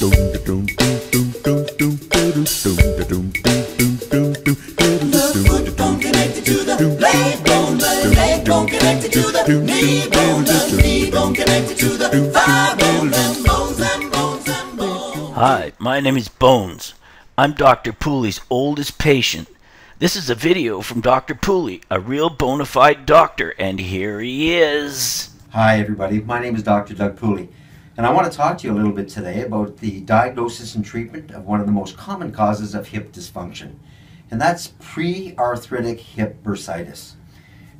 Hi, my name is Bones. I'm Dr. Pooley's oldest patient. This is a video from Dr. Pooley, a real bona fide doctor, and here he is. Hi, everybody. My name is Dr. Doug Pooley, and I want to talk to you a little bit today about the diagnosis and treatment of one of the most common causes of hip dysfunction, and that's pre arthritic hip bursitis.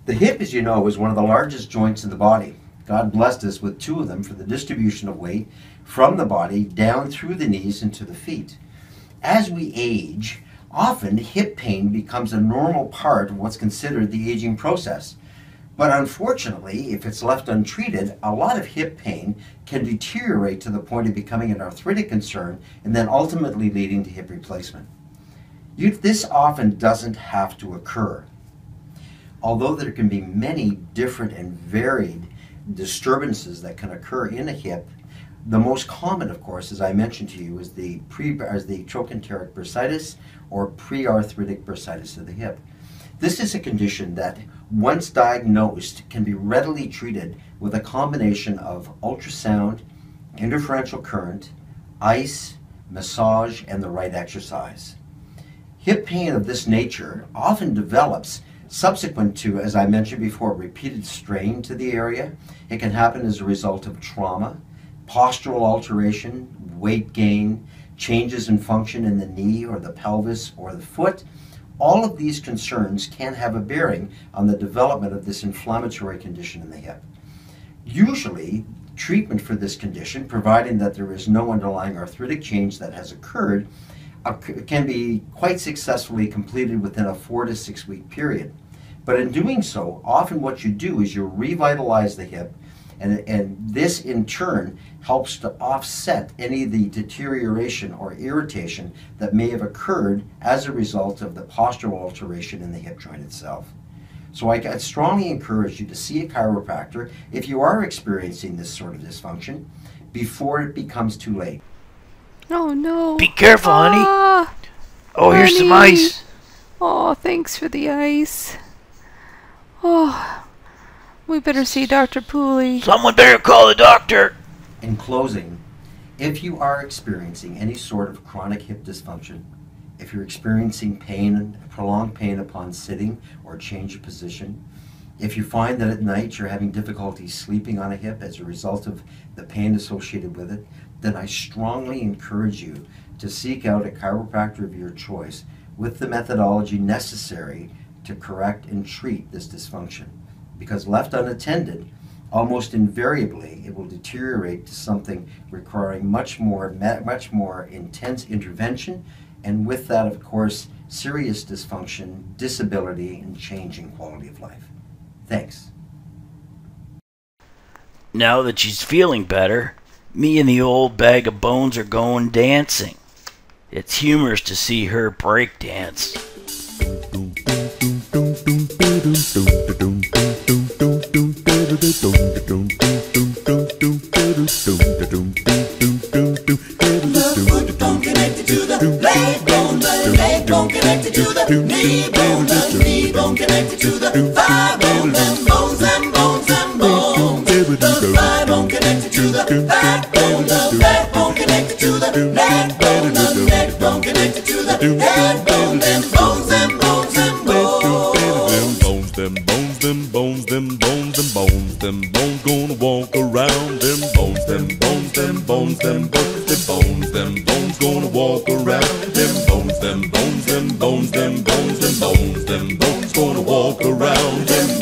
The hip, as you know, is one of the largest joints in the body. God blessed us with two of them for the distribution of weight from the body down through the knees into the feet. As we age, often hip pain becomes a normal part of what's considered the aging process. But unfortunately, if it's left untreated, a lot of hip pain can deteriorate to the point of becoming an arthritic concern and then ultimately leading to hip replacement. You, this often doesn't have to occur. Although there can be many different and varied disturbances that can occur in a hip, the most common, of course, as I mentioned to you, is the pre as the trochanteric bursitis or pre-arthritic bursitis of the hip. This is a condition that, once diagnosed, can be readily treated with a combination of ultrasound, interferential current, ice, massage, and the right exercise. Hip pain of this nature often develops subsequent to, as I mentioned before, repeated strain to the area. It can happen as a result of trauma, postural alteration, weight gain, changes in function in the knee or the pelvis or the foot. All of these concerns can have a bearing on the development of this inflammatory condition in the hip. Usually, treatment for this condition, providing that there is no underlying arthritic change that has occurred, uh, can be quite successfully completed within a four to six week period. But in doing so, often what you do is you revitalize the hip, and, and this in turn helps to offset any of the deterioration or irritation that may have occurred as a result of the postural alteration in the hip joint itself. So I, I strongly encourage you to see a chiropractor if you are experiencing this sort of dysfunction before it becomes too late. Oh no. Be careful, honey. Ah, Oh, here's some ice. Oh, thanks for the ice. Oh, we better see Dr. Pooley. Someone better call the doctor. In closing, if you are experiencing any sort of chronic hip dysfunction, if you're experiencing pain, prolonged pain upon sitting or change of position, if you find that at night you're having difficulty sleeping on a hip as a result of the pain associated with it, then I strongly encourage you to seek out a chiropractor of your choice with the methodology necessary to correct and treat this dysfunction. Because left unattended, almost invariably it will deteriorate to something requiring much more much more intense intervention and with that of course serious dysfunction disability and change in quality of life thanks Now that she's feeling better, me and the old bag of bones are going dancing. It's humorous to see her break dance. Connected to the bone, bone knee bone, the knee bone connected to the thigh bone, bones, bones, bones. The thigh bone connected to the backbone, the backbone connected to the neck bone, the neck bone connected to the head bone, bones, bones, bones, them bones, them bones, them bones, them bones, them bones, them bones, them bones gonna walk around. Them bones, them bones, them bones, them bones, them bones, them bones gonna walk around. Them